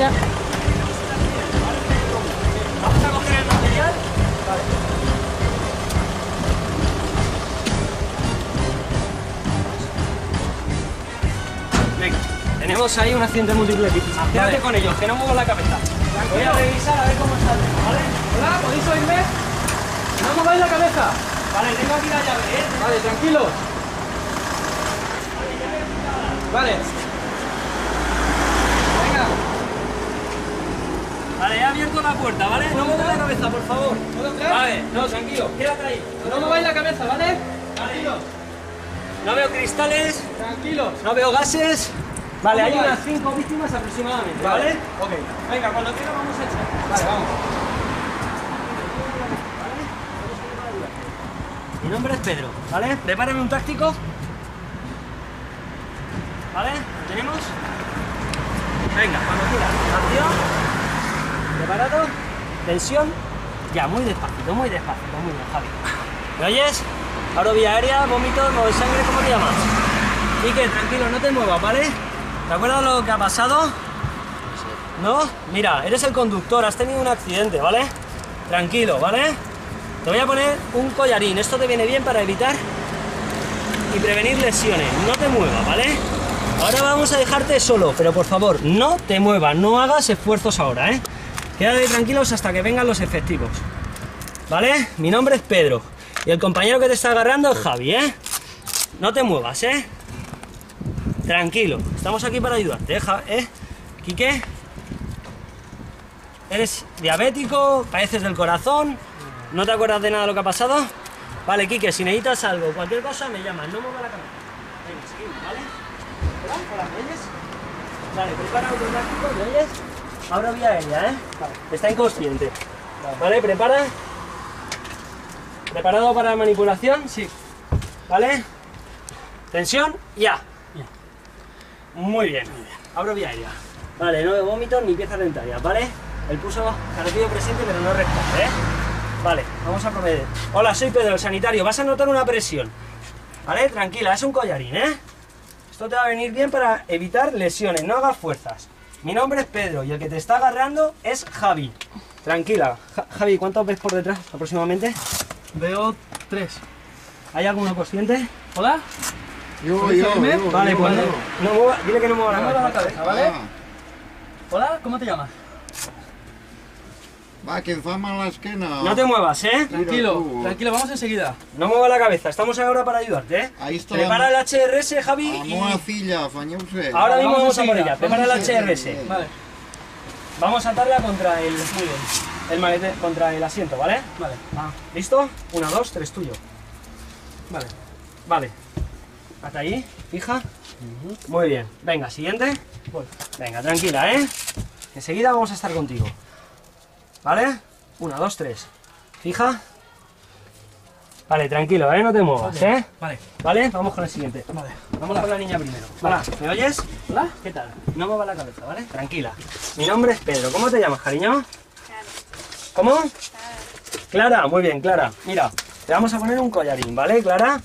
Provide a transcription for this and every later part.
Gracias. Vamos a coger el material. Venga, tenemos ahí un accidente múltiple. Quédate con ellos, que no muevo la cabeza. Voy a revisar a ver cómo está ¿vale? Hola, ¿podéis oírme? No mováis la cabeza. Vale, tengo aquí la llave, ¿eh? Vale, tranquilos. Vale. Venga. Vale, he abierto la puerta, ¿vale? No muevo la cabeza, por favor. ¿Puedo entrar? Vale, no, tranquilo, quédate ahí. No mováis la cabeza, ¿vale? Tranquilos. No veo cristales, Tranquilos. no veo gases. Vale, ¿Cómo hay unas 5 víctimas aproximadamente, ¿vale? Ok. Venga, cuando quiera vamos a echar. Vale, vamos. Mi nombre es Pedro, ¿vale? Prepárame un táctico. ¿Vale? ¿Lo tenemos? Venga, cuando quieras. Acción. ¿Preparado? Tensión. Ya, muy despacito, muy despacito, muy bien. ¿Me oyes? Ahora vía aérea, vómito, no de sangre, ¿cómo te llamas? Quique, tranquilo, no te muevas, ¿vale? ¿Te acuerdas lo que ha pasado? ¿No? Mira, eres el conductor, has tenido un accidente, ¿vale? Tranquilo, ¿vale? Te voy a poner un collarín, esto te viene bien para evitar y prevenir lesiones. No te muevas, ¿vale? Ahora vamos a dejarte solo, pero por favor, no te muevas, no hagas esfuerzos ahora, ¿eh? Quédate tranquilos hasta que vengan los efectivos. ¿Vale? Mi nombre es Pedro y el compañero que te está agarrando es Javi, ¿eh? No te muevas, ¿eh? Tranquilo, estamos aquí para ayudarte, ¿eh? ¿eh? Quique, ¿eres diabético? ¿Padeces del corazón? ¿No te acuerdas de nada de lo que ha pasado? Vale, Quique, si necesitas algo, cualquier cosa, me llamas, no mueva la cabeza. Venga, seguimos, ¿vale? Hola, hola, ¿me oyes? Vale, prepara otro ¿me oyes? Ahora vía aérea, ¿eh? Vale. Está inconsciente. Vale, prepara. ¿Preparado para la manipulación? Sí. ¿Vale? Tensión, ya. Muy bien. Abro vía aérea. Vale, no de vómitos ni piezas dentarias, ¿vale? El pulso carecido presente, pero no responde, ¿eh? Vale, vamos a proceder. Hola, soy Pedro, el sanitario. Vas a notar una presión. ¿Vale? Tranquila, es un collarín, ¿eh? Esto te va a venir bien para evitar lesiones, no hagas fuerzas. Mi nombre es Pedro y el que te está agarrando es Javi. Tranquila. Ja- Javi, ¿cuántos ves por detrás aproximadamente? Veo tres. ¿Hay alguno consciente? Hola. Yo, ¿Podéis yo, Vale, yo, pues no, yo. no mueva- dile que no mueva No la mueva la cabeza. cabeza, ¿vale? Ah, Hola, ¿cómo te llamas? Va, que fa mal l'esquena. No te muevas, ¿eh? Tranquilo, tú. tranquilo, vamos enseguida. No mueva la cabeza, estamos ahora para ayudarte, ¿eh? Ahí está Prepara la, el HRS, Javi, la y filla, ahora mismo Vamos vamos a por ella. Prepara el. HRS. Vale, Vamos a atarla contra el, muy bien, el malete, contra el asiento, ¿vale? vale, Ah, ¿Listo? Una, dos, tres, tuyo. vale. Vale. Hasta ahí, fija. Muy bien. Venga, siguiente. Voy. Venga, tranquila, ¿eh? Enseguida vamos a estar contigo. ¿Vale? Una, dos, tres. Fija. Vale, tranquilo, ¿eh? No te muevas, ¿eh? Vale, ¿Vale? Vamos con el siguiente. vale. Vamos con la niña primero. Hola, ¿me oyes? Hola. ¿Qué tal? No muevas la cabeza, ¿vale? Tranquila. Mi nombre es Pedro. ¿Cómo te llamas, cariño? ¿Cómo? Clara, muy bien, Clara. Mira, te vamos a poner un collarín, ¿vale, Clara?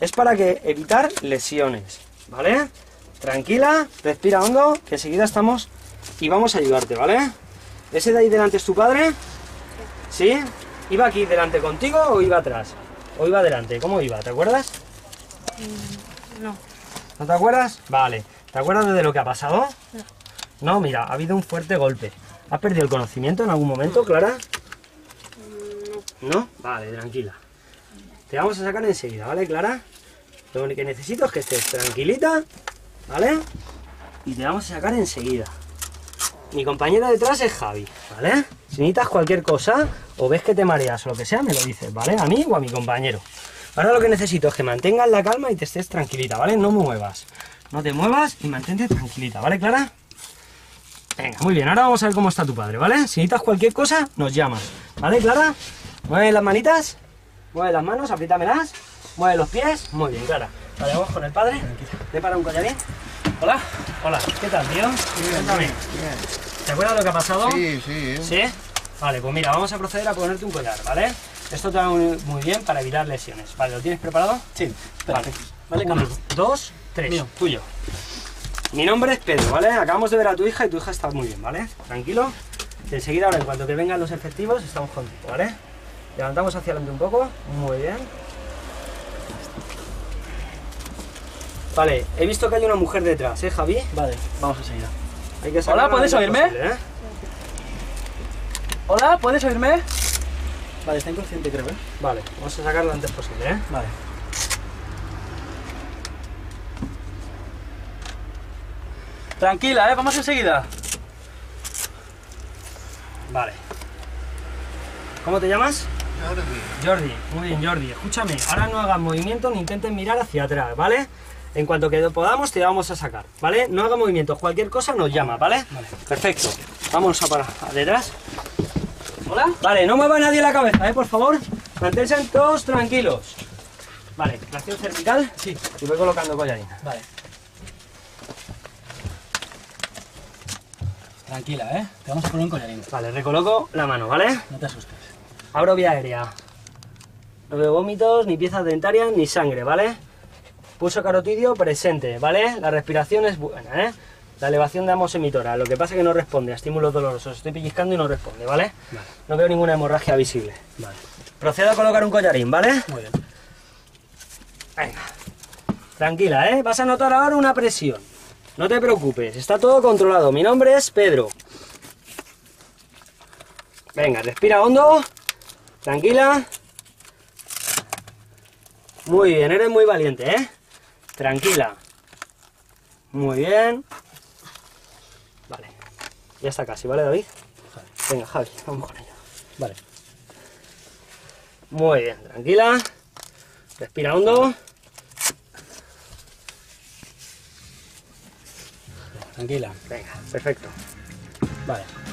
Es para que evitar lesiones, ¿vale? Tranquila, respira hondo, que enseguida estamos y vamos a ayudarte, ¿vale? ¿Ese de ahí delante es tu padre? ¿Sí? ¿Iba aquí delante contigo o iba atrás? ¿O iba delante? ¿Cómo iba? ¿Te acuerdas? No. ¿No te acuerdas? Vale. ¿Te acuerdas de lo que ha pasado? No. mira, ha habido un fuerte golpe. ¿Has perdido el conocimiento en algún momento, Clara? No. Vale, tranquila. Te vamos a sacar enseguida, ¿vale, Clara? Lo único que necesito es que estés tranquilita, ¿vale? Y te vamos a sacar enseguida. Mi compañero detrás es Javi, ¿vale? Si necesitas cualquier cosa o ves que te mareas o lo que sea, me lo dices, ¿vale? A mí o a mi compañero. Ahora lo que necesito es que mantengas la calma y te estés tranquilita, ¿vale? No muevas. No te muevas y mantente tranquilita, ¿vale, Clara? Venga, muy bien. Ahora vamos a ver cómo está tu padre, ¿vale? Si necesitas cualquier cosa, nos llamas. ¿Vale, Clara? Mueve las manitas. Mueve las manos, apriétamelas. Mueve los pies. Muy bien, Clara. Vale, vamos con el padre. ¿Te para un collarín? Hola. Hola, ¿qué tal, tío? Cuéntame. ¿Te acuerdas de lo que ha pasado? Sí, sí, eh? ¿Sí? Vale, pues mira, vamos a proceder a ponerte un collar, ¿vale? Esto te va muy, bien para evitar lesiones. Vale, ¿lo tienes preparado? Sí, espérate. Vale. Vale, Uno, dos, tres. Mío. Tuyo. Mi nombre es Pedro, ¿vale? Acabamos de ver a tu hija y tu hija está muy bien, ¿vale? Tranquilo. Enseguida, ahora, en cuanto que vengan los efectivos, estamos contigo, ¿vale? Levantamos hacia adelante un poco. Muy bien. Vale, he visto que hay una mujer detrás, ¿eh, Javi? Vale, vamos enseguida. Hay que Hola, ¿puedes oírme? posible, ¿eh? Hola, ¿puedes oírme? Vale, está inconsciente, creo, ¿eh? Vale, vamos a sacarla lo antes posible, ¿eh? Vale. Tranquila, ¿eh? Vamos enseguida. Vale. ¿Cómo te llamas? Jordi, muy bien Jordi, escúchame, ahora no hagas movimiento ni intentes mirar hacia atrás, ¿vale? En cuanto que podamos te vamos a sacar, ¿vale? No haga movimientos, cualquier cosa nos llama, ¿vale? Vale. Perfecto, vamos a parar detrás. Hola. Vale, no mueva nadie la cabeza, ¿eh? Por favor, manténse todos tranquilos. Vale, tracción cervical Sí. y voy colocando collarín. Vale. Tranquila, ¿eh? Te vamos a poner un collarín. Vale, recoloco la mano, ¿vale? No te asustes. Abro vía aérea. No veo vómitos, ni piezas dentarias, ni sangre, ¿vale? Pulso carotidio presente, ¿vale? La respiración es buena, ¿eh? La elevación de amos emitora. Lo que pasa es que no responde a estímulos dolorosos. Estoy pellizcando y no responde, ¿vale? Vale. No veo ninguna hemorragia visible. Vale. Procedo a colocar un collarín, ¿vale? Muy bien. Venga. Tranquila, ¿eh? Vas a notar ahora una presión. No te preocupes, está todo controlado. Mi nombre es Pedro. Venga, respira hondo. Tranquila. Muy bien, eres muy valiente, ¿eh? Tranquila. Muy bien. Vale. Ya está casi, ¿vale, David? Venga, Javi, vamos con ello. Vale. Muy bien, tranquila. Respira hondo. Tranquila. Venga, perfecto. Vale.